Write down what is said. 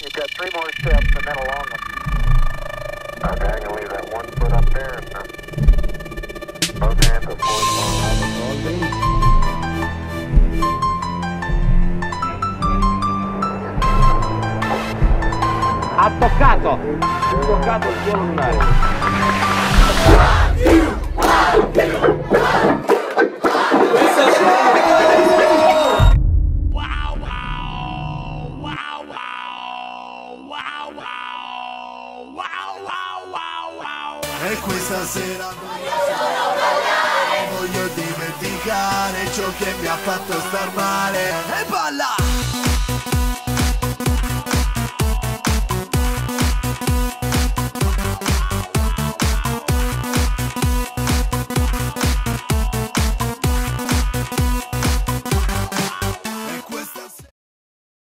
you've got three more steps and then along them. Okay, I'm gonna leave that one foot up there and uh, both hands are forward. Ha toccato! Ha toccato il suolo lunare. E questa sera voglio, voglio dimenticare ciò che mi ha fatto star male E balla!